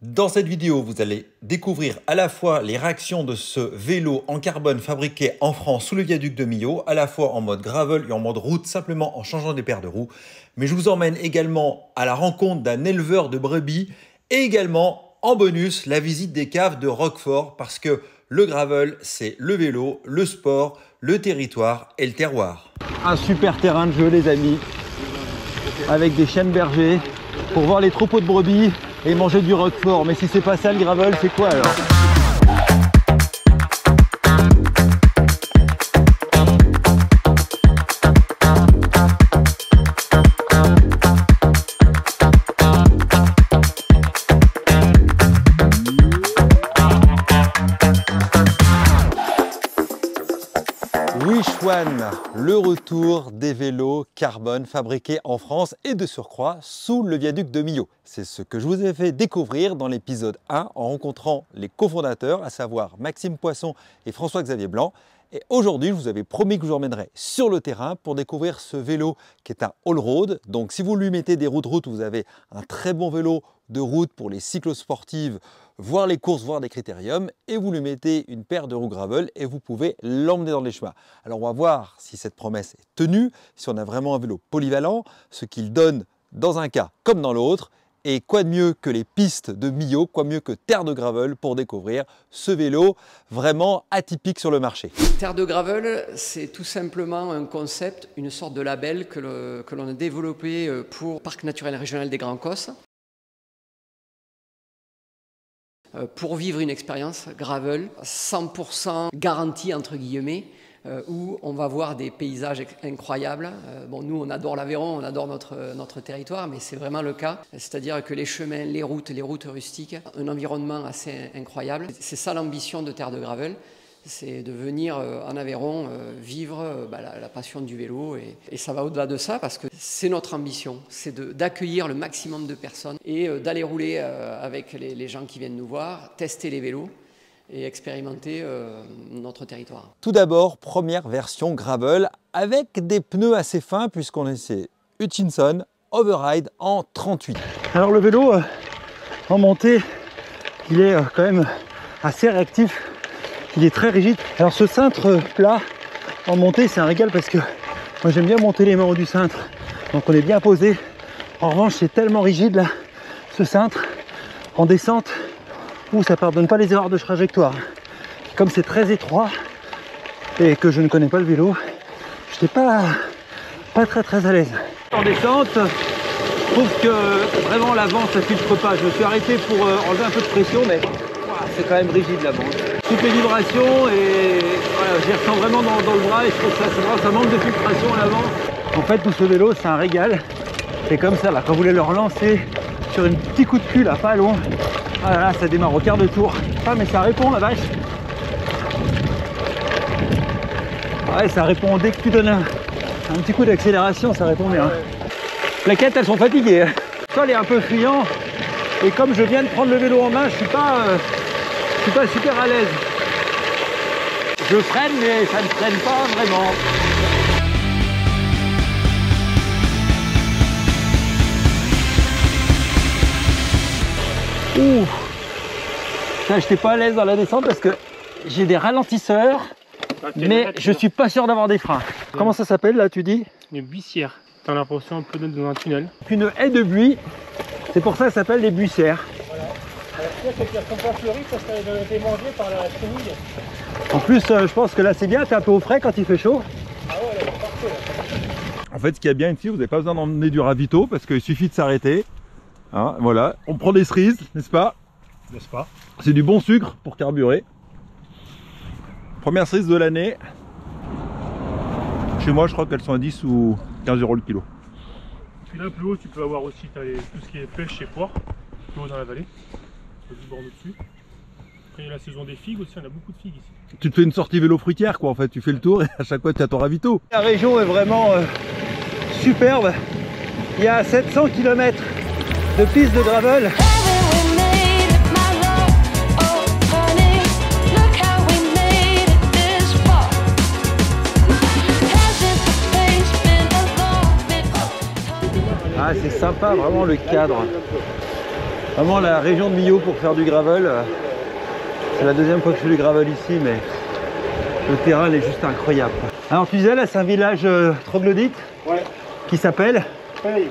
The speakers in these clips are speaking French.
Dans cette vidéo, vous allez découvrir à la fois les réactions de ce vélo en carbone fabriqué en France sous le viaduc de Millau, à la fois en mode gravel et en mode route, simplement en changeant des paires de roues. Mais je vous emmène également à la rencontre d'un éleveur de brebis et également en bonus la visite des caves de Roquefort parce que le gravel, c'est le vélo, le sport, le territoire et le terroir. Un super terrain de jeu les amis, avec des chênes bergers pour voir les troupeaux de brebis et manger du roquefort. Mais si c'est pas ça le gravel, c'est quoi alors? Le retour des vélos carbone fabriqués en France et de surcroît sous le viaduc de Millau. C'est ce que je vous ai fait découvrir dans l'épisode 1 en rencontrant les cofondateurs, à savoir Maxime Poisson et François-Xavier Blanc. Et aujourd'hui, je vous avais promis que je vous emmènerais sur le terrain pour découvrir ce vélo qui est un all-road. Donc si vous lui mettez des roues de route, vous avez un très bon vélo de route pour les cyclosportives, voir les courses, voir des critériums. Et vous lui mettez une paire de roues gravel et vous pouvez l'emmener dans les chemins. Alors on va voir si cette promesse est tenue, si on a vraiment un vélo polyvalent, ce qu'il donne dans un cas comme dans l'autre. Et quoi de mieux que les pistes de Millau, quoi mieux que Terre de Gravel pour découvrir ce vélo vraiment atypique sur le marché. Terre de Gravel, c'est tout simplement un concept, une sorte de label que l'on a développé euh, pour Parc naturel régional des Grands Cosses. Euh, pour vivre une expérience gravel 100% garantie entre guillemets euh, où on va voir des paysages incroyables. Euh, bon, nous, on adore l'Aveyron, on adore notre, notre territoire, mais c'est vraiment le cas. C'est-à-dire que les chemins, les routes, les routes rustiques, un environnement assez incroyable. C'est ça l'ambition de Terre de Gravel c'est de venir en Aveyron vivre bah, la, passion du vélo. Et, ça va au-delà de ça parce que c'est notre ambition, c'est d'accueillir le maximum de personnes et d'aller rouler avec les, gens qui viennent nous voir, tester les vélos et expérimenter euh, notre territoire. Tout d'abord, première version gravel avec des pneus assez fins puisqu'on essaie Hutchinson Override en 38. Alors le vélo euh, en montée, il est euh, quand même assez réactif, il est très rigide. Alors ce cintre plat en montée, c'est un régal parce que moi j'aime bien monter les mains au du cintre, donc on est bien posé. En revanche, c'est tellement rigide là, ce cintre. En descente, où ça pardonne pas les erreurs de trajectoire. Comme c'est très étroit et que je ne connais pas le vélo, je pas, pas très très à l'aise. En descente, je trouve que vraiment l'avant ça filtre pas. Je me suis arrêté pour euh, enlever un peu de pression, mais c'est quand même rigide l'avant. Toutes les vibrations et voilà, j'y ressens vraiment dans, le bras et je trouve que ça, ça manque de filtration à l'avant. En fait, tout ce vélo, c'est un régal. C'est comme ça, là, quand vous voulez le relancer sur une petit coup de cul, là, pas long, ah là là, ça démarre au quart de tour. Ah mais ça répond la vache. Ouais, ça répond dès que tu donnes un, petit coup d'accélération, ça répond bien. Les quêtes, elles sont fatiguées. Hein. Le sol est un peu fuyant. Et comme je viens de prendre le vélo en main, je suis pas, euh, je suis pas super à l'aise. Je freine, mais ça ne freine pas vraiment. Ouh Je n'étais pas à l'aise dans la descente parce que j'ai des ralentisseurs, ah, mais je suis pas sûr d'avoir des freins. Comment ça s'appelle là, tu dis Une buissière. T'as l'impression un peu d'être dans un tunnel. Une haie de buis, c'est pour ça que ça s'appelle des buissières. En plus, euh, je pense que là c'est bien, t'es un peu au frais quand il fait chaud. Ah ouais, là, parfait. En fait, ce qui est bien ici, vous n'avez pas besoin d'emmener du ravito parce qu'il suffit de s'arrêter Hein, voilà, on prend des cerises, n'est-ce pas N'est-ce pas C'est du bon sucre pour carburer. Première cerise de l'année. Chez moi, je crois qu'elles sont à 10 ou 15 euros le kilo. Puis là, plus haut, tu peux avoir aussi tout ce qui est pêche et poire, plus haut dans la vallée, du bord dessus. Après, il y a la saison des figues aussi, on a beaucoup de figues ici. Tu te fais une sortie vélo fruitière, quoi, en fait. Tu fais le tour et à chaque fois, tu as ton ravito. La région est vraiment euh, superbe. Il y a 700 km de pistes de gravel. Ah c'est sympa vraiment le cadre. Vraiment la région de Millau pour faire du gravel. C'est la deuxième fois que je fais du gravel ici, mais le terrain est juste incroyable. Alors tu disais là c'est un village euh, troglodyte Ouais. qui s'appelle Paye.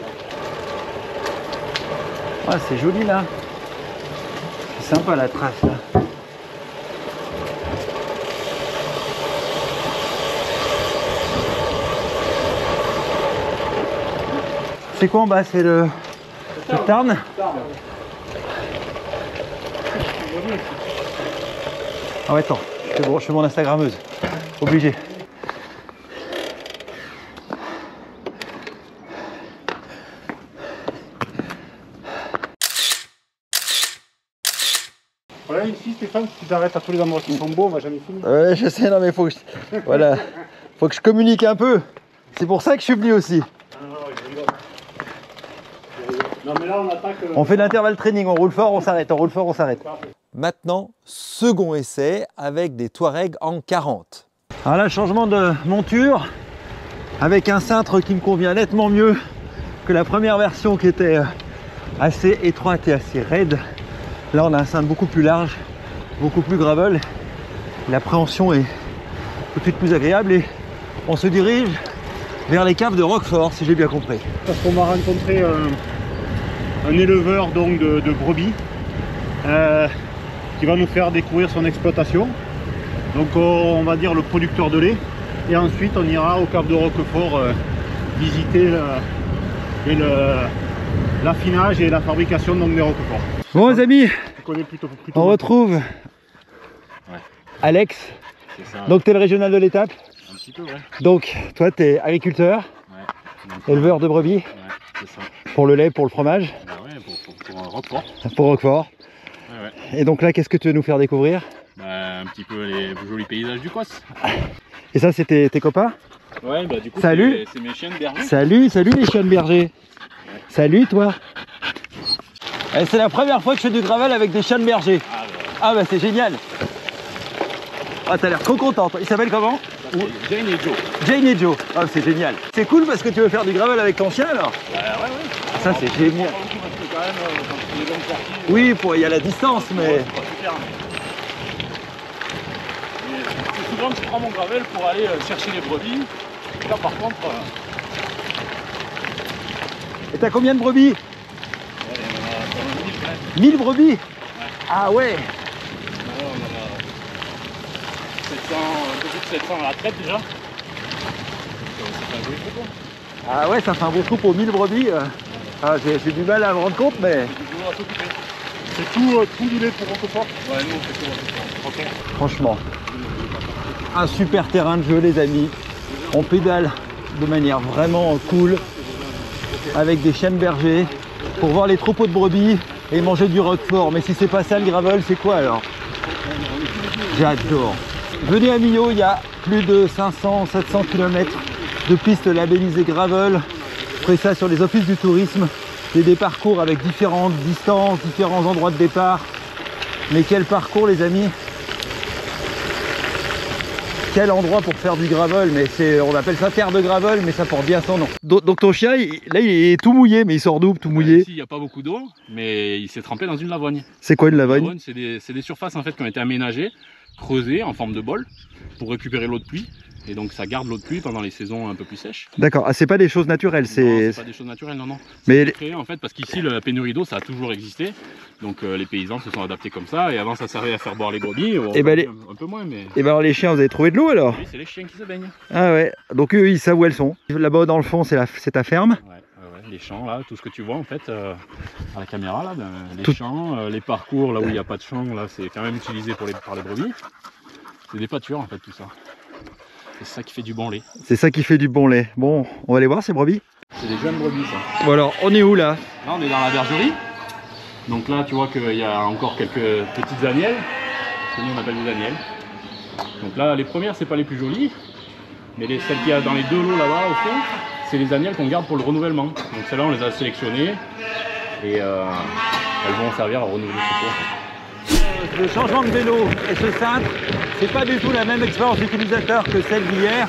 Ah c'est joli là. C'est sympa la trace là. C'est quoi en bas? C'est le, le Tarn? Ah ouais attends, c'est bon, je suis mon Instagrammeuse. Obligé. Voilà, Stéphane, si tu t'arrêtes à tous les endroits qui sont beaux, on va jamais finir. Ouais, je sais, non mais faut que je... Voilà. Faut que je communique un peu. C'est pour ça que je suis venu aussi. Non, mais là, on attaque. euh, On fait de l'intervalle training, on roule fort, on s'arrête, on roule fort, on s'arrête. Maintenant, second essai avec des Touaregs en 40. Alors là, changement de monture avec un cintre qui me convient nettement mieux que la première version qui était euh, assez étroite et assez raide. Là, on a un cintre beaucoup plus large, beaucoup plus gravel. L'appréhension est tout de suite plus agréable et on se dirige vers les caves de Roquefort, si j'ai bien compris. Parce qu'on va rencontrer un, un éleveur donc de, de brebis euh, qui va nous faire découvrir son exploitation. Donc on, on va dire le producteur de lait. Et ensuite on ira au cave de Roquefort euh, visiter l'affinage et la fabrication donc, des Roquefort. Bon les amis, plutôt, plutôt on retrouve Alex. Donc tu es le régional de l'étape. Un petit peu, ouais. Donc toi tu es agriculteur, ouais. Éleveur de brebis Ouais, c'est ça. pour le lait, pour le fromage, Bah ouais, pour, pour, pour un roquefort. pour Roquefort. Ouais, ouais. Et donc là qu'est-ce que tu veux nous faire découvrir? Bah, un petit peu les jolis paysages du Cos. Et ça c'était tes copains? Ouais, bah du coup, Salut. c'est- c'est mes chiens de berger. Salut, salut les chiens de berger. Salut toi. Eh, c'est la première fois que je fais du gravel avec des chiens de berger. Ah, bah, Ah bah c'est génial. Ah t'as l'air trop contente. Il s'appelle comment Jane et Joe. Jane et Joe. Ah c'est génial. C'est cool parce que tu veux faire du gravel avec ton chien alors Bah ouais, ouais. Ah, Ça c'est génial. Euh, Oui, pour il y a la distance mais. c'est souvent que je prends mon gravel pour aller euh, chercher les brebis. Là, par contre, euh, Et t'as combien de brebis ouais, il y en a quand même mille, quand même. 1000 brebis Ah ouais Ouais, on en a 700, un peu plus de 700 à la traite déjà. Euh. Ah ouais, ça fait un beau troupeau, 1000 brebis. euh. Ah, j'ai du mal à me rendre compte, mais. C'est tout, euh, tout du lait pour Roquefort. Ouais, nous on fait tout. on fait tout. franchement, un super terrain de jeu, les amis. On pédale de manière vraiment cool avec des chiens de berger pour voir les troupeaux de brebis et manger du roquefort. Mais si c'est pas ça le gravel, c'est quoi alors? J'adore. Venez à Millau, il y a plus de 500-700 km de pistes labellisées gravel. Ferez ça sur les offices du tourisme. C'est des parcours avec différentes distances, différents endroits de départ. Mais quel parcours les amis? Quel endroit pour faire du gravel, mais c'est, on appelle ça terre de gravel, mais ça porte bien son nom. Donc, donc ton chien, il- là il est tout mouillé, mais il sort d'où tout mouillé? Ici il n'y a pas beaucoup d'eau, mais il s'est trempé dans une lavogne. C'est quoi une lavogne c'est des, c'est des surfaces en fait qui ont été aménagées, creusées en forme de bol pour récupérer l'eau de pluie. Et donc ça garde l'eau de pluie pendant les saisons un peu plus sèches. D'accord, ah, c'est pas des choses naturelles, c'est. c'est pas des choses naturelles, non, non. Mais C'est créé en fait parce qu'ici la pénurie d'eau ça a toujours existé. Donc euh, les paysans se sont adaptés comme ça. Et avant ça servait à faire boire les brebis. Eh ben, les- Un peu moins, mais Et ben alors les chiens, vous avez trouvé de l'eau alors oui, c'est les chiens qui se baignent. Ah ouais, donc eux ils savent où elles sont. Là-bas dans le fond, c'est, la, ta ferme. Ouais, les champs là, tout ce que tu vois en fait euh, à la caméra là, ben, les Tout- champs, euh, les parcours là où il n'y a pas de champs, là c'est quand même utilisé pour les, par les brebis. C'est des pâtures en fait tout ça. C'est ça qui fait du bon lait. C'est ça qui fait du bon lait. Bon, on va aller voir ces brebis. C'est des jeunes brebis ça. Bon alors, on est où là? Là on est dans la bergerie. Donc là tu vois qu'il y a encore quelques petites agnelles. Que nous on appelle des agnelles. Donc là les premières c'est pas les plus jolies. Mais les, celles qu'il y a dans les deux lots là-bas au fond, c'est les agnelles qu'on garde pour le renouvellement. Donc celles-là on les a sélectionnées. Et euh, elles vont servir à renouveler ce pot. Le changement de vélo et ce cintre, c'est pas du tout la même expérience utilisateur que celle d'hier.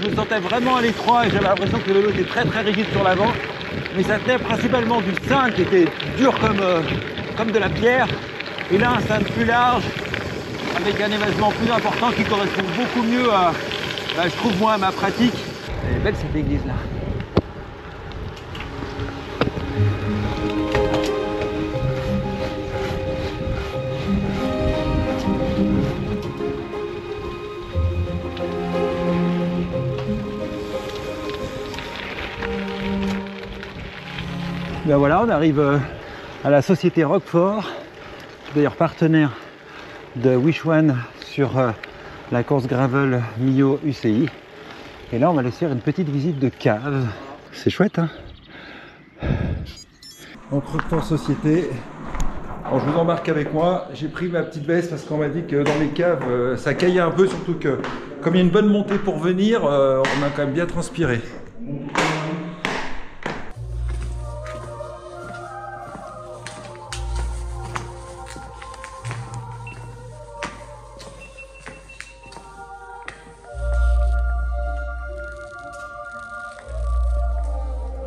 Je me sentais vraiment à l'étroit et j'avais l'impression que le vélo était très très rigide sur l'avant. Mais ça tenait principalement du cintre qui était dur comme, euh, comme de la pierre. Et là, un cintre plus large, avec un évasement plus important qui correspond beaucoup mieux à, bah, je trouve moi, à ma pratique. Elle est belle cette église là. Ben voilà, on arrive euh, à la société Roquefort, d'ailleurs partenaire de Wish One sur euh, la course gravel Mio UCI. Et là, on va laisser faire une petite visite de cave. C'est chouette, hein On en société. Alors, je vous embarque avec moi. J'ai pris ma petite veste parce qu'on m'a dit que dans les caves, euh, ça caillait un peu, surtout que comme il y a une bonne montée pour venir, on a quand même bien transpiré.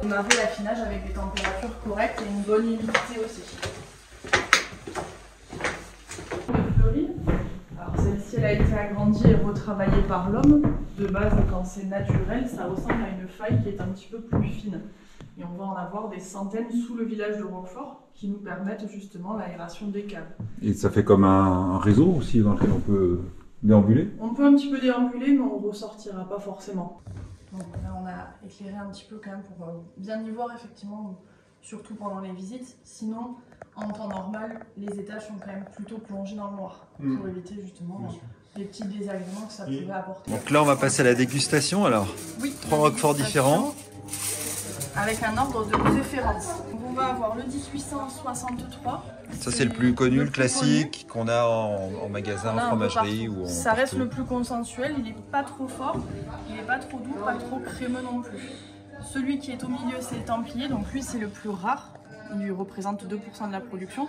On a fait l'affinage avec des températures correctes et une bonne humidité aussi. Alors celle-ci elle a été agrandie et retravaillée par l'homme. De base, quand c'est naturel, ça ressemble à une faille qui est un petit peu plus fine. Et on va en avoir des centaines sous le village de Roquefort qui nous permettent justement l'aération des caves. Et ça fait comme un réseau aussi dans lequel on peut déambuler? On peut un petit peu déambuler, mais on ne ressortira pas forcément. Donc là, on a éclairé un petit peu quand même pour euh, bien y voir, effectivement, surtout pendant les visites. Sinon, en temps normal, les étages sont quand même plutôt plongés dans le noir mm. pour éviter justement les petits désagréments que ça pouvait apporter. Donc là, on va passer à la dégustation alors. Oui. Trois roqueforts différents avec un ordre de préférence. on va avoir le 1863. Ça c'est le plus connu, le, classique qu'on a en, magasin, en fromagerie ou en Ça reste le plus consensuel, il n'est pas trop fort, il n'est pas trop doux, pas trop crémeux non plus. Celui qui est au milieu c'est le Templier, donc lui c'est le plus rare, il lui représente 2% de la production.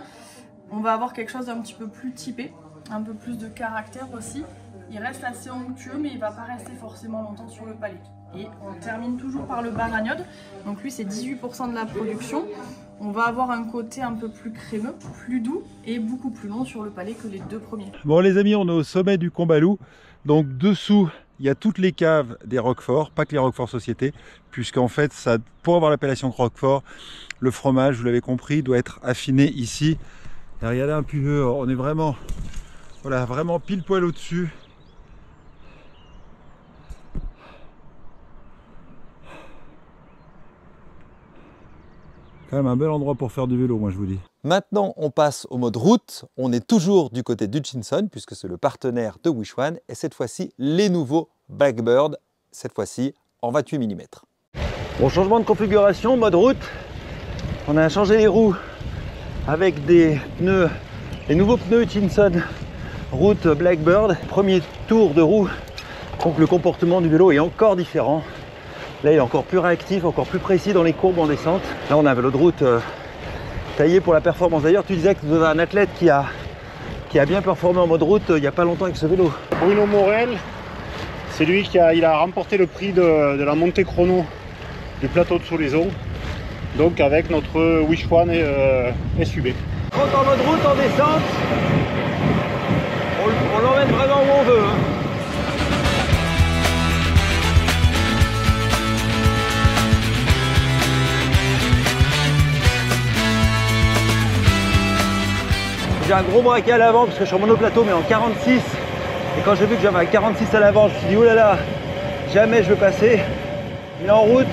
On va avoir quelque chose d'un petit peu plus typé, un peu plus de caractère aussi. Il reste assez onctueux mais il ne va pas rester forcément longtemps sur le palais. Et on termine toujours par le baragnode. Donc lui, c'est 18% de la production. On va avoir un côté un peu plus crémeux, plus doux et beaucoup plus long sur le palais que les deux premiers. Bon les amis, on est au sommet du Combalou. Donc dessous, il y a toutes les caves des Roquefort, pas que les Roquefort Société, puisqu'en fait, pour avoir l'appellation Roquefort, le fromage, vous l'avez compris, doit être affiné ici. Regardez un peu, on est vraiment, voilà, vraiment pile poil au-dessus. Quand même un bel endroit pour faire du vélo, moi je vous dis. Maintenant, on passe au mode route. On est toujours du côté d'Hutchinson, puisque c'est le partenaire de Wish One. Et cette fois-ci, les nouveaux Blackbird, cette fois-ci en 28 mm. Bon, changement de configuration, mode route. On a changé les roues avec des pneus, les nouveaux pneus Hutchinson route Blackbird. Premier tour de roue, donc le comportement du vélo est encore différent. Là, il est encore plus réactif, encore plus précis dans les courbes en descente. Là, on a un vélo de route euh, taillé pour la performance. D'ailleurs, tu disais que tu avais un athlète qui a, qui a bien performé en mode route euh, il n'y a pas longtemps avec ce vélo. Bruno Morel, c'est lui qui a, il a remporté le prix de, la montée chrono du plateau de Solaison. Donc avec notre Wish One et, euh, SUB. Quand en mode route en descente, on, l'emmène vraiment où on veut. Hein. J'ai un gros braquet à l'avant parce que je suis en monoplateau mais en 46. Et quand j'ai vu que j'avais un 46 à l'avant, je me suis dit oh là là, jamais je veux passer. Mais en route,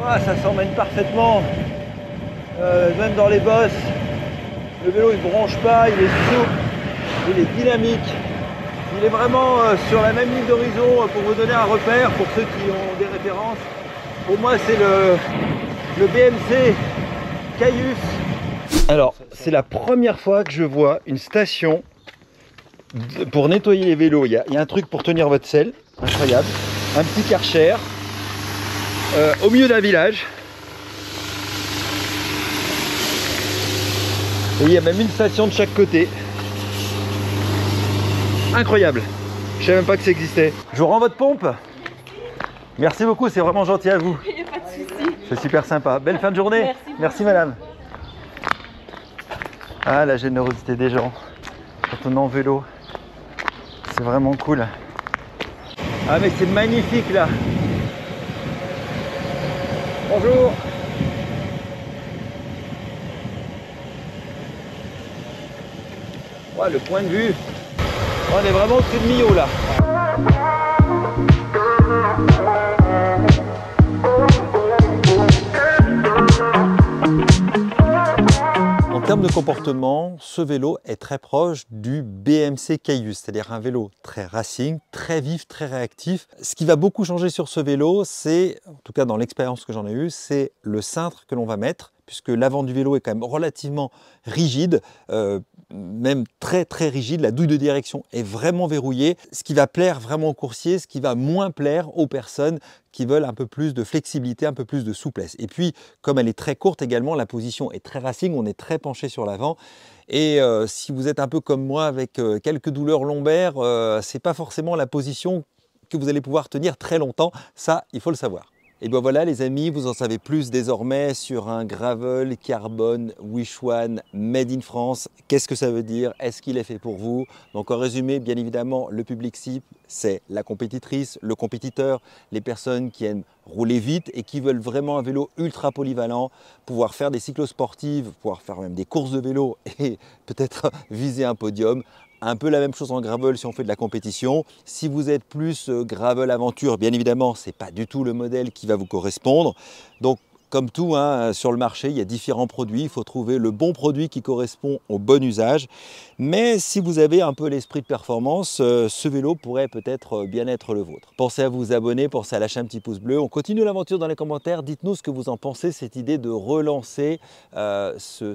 ça s'emmène parfaitement. Euh, même dans les bosses, le vélo il bronche pas, il est souple, il est dynamique. Il est vraiment euh, sur la même ligne d'horizon euh, pour vous donner un repère pour ceux qui ont des références. Pour moi c'est le, le BMC Caius alors, c'est la première fois que je vois une station pour nettoyer les vélos. Il y, a, un truc pour tenir votre selle, incroyable. Un petit karcher euh, au milieu d'un village. Et il y a même une station de chaque côté. Incroyable. Je ne savais même pas que ça existait. Je vous rends votre pompe. Merci beaucoup, c'est vraiment gentil à vous. Il n'y a pas de souci. C'est super sympa. Belle fin de journée. Merci, Merci madame. Ah, la générosité des gens quand on est en vélo. C'est vraiment cool. Ah, mais c'est magnifique là. Bonjour. Ouais, le point de vue. On est vraiment au-dessus là. De comportement, ce vélo est très proche du BMC Cayus, c'est-à-dire un vélo très racing, très vif, très réactif. Ce qui va beaucoup changer sur ce vélo, c'est, en tout cas dans l'expérience que j'en ai eue, c'est le cintre que l'on va mettre puisque l'avant du vélo est quand même relativement rigide, euh, même très très rigide. La douille de direction est vraiment verrouillée, ce qui va plaire vraiment aux coursiers, ce qui va moins plaire aux personnes qui veulent un peu plus de flexibilité, un peu plus de souplesse. Et puis, comme elle est très courte également, la position est très racing, on est très penché sur l'avant. Et euh, si vous êtes un peu comme moi avec euh, quelques douleurs lombaires, c'est pas forcément la position que vous allez pouvoir tenir très longtemps. Ça, il faut le savoir. Et bien voilà les amis, vous en savez plus désormais sur un gravel carbone Wish One Made in France. Qu'est-ce que ça veut dire? Est-ce qu'il est fait pour vous? Donc en résumé, bien évidemment, le public cible, c'est la compétitrice, le compétiteur, les personnes qui aiment rouler vite et qui veulent vraiment un vélo ultra polyvalent, pouvoir faire des cyclosportives, pouvoir faire même des courses de vélo et peut-être viser un podium. Un peu la même chose en gravel si on fait de la compétition. Si vous êtes plus euh, gravel aventure, bien évidemment, ce n'est pas du tout le modèle qui va vous correspondre. Donc comme tout, hein, sur le marché, il y a différents produits. Il faut trouver le bon produit qui correspond au bon usage. Mais si vous avez un peu l'esprit de performance, euh, ce vélo pourrait peut-être euh, bien être le vôtre. Pensez à vous abonner, pensez à lâcher un petit pouce bleu. On continue l'aventure dans les commentaires. Dites-nous ce que vous en pensez, cette idée de relancer euh, ce,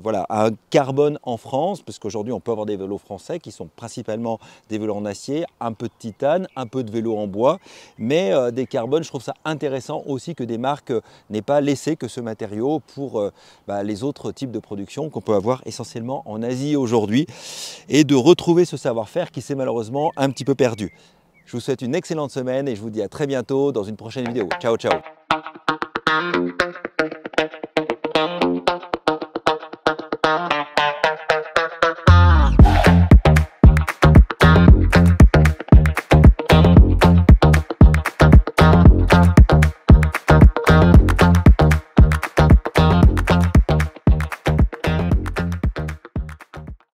voilà, un carbone en France, parce qu'aujourd'hui, on peut avoir des vélos français qui sont principalement des vélos en acier, un peu de titane, un peu de vélo en bois, mais des carbones, je trouve ça intéressant aussi que des marques n'aient pas laisser que ce matériau pour bah, les autres types de production qu'on peut avoir essentiellement en Asie aujourd'hui et de retrouver ce savoir-faire qui s'est malheureusement un petit peu perdu. Je vous souhaite une excellente semaine et je vous dis à très bientôt dans une prochaine vidéo. Ciao ciao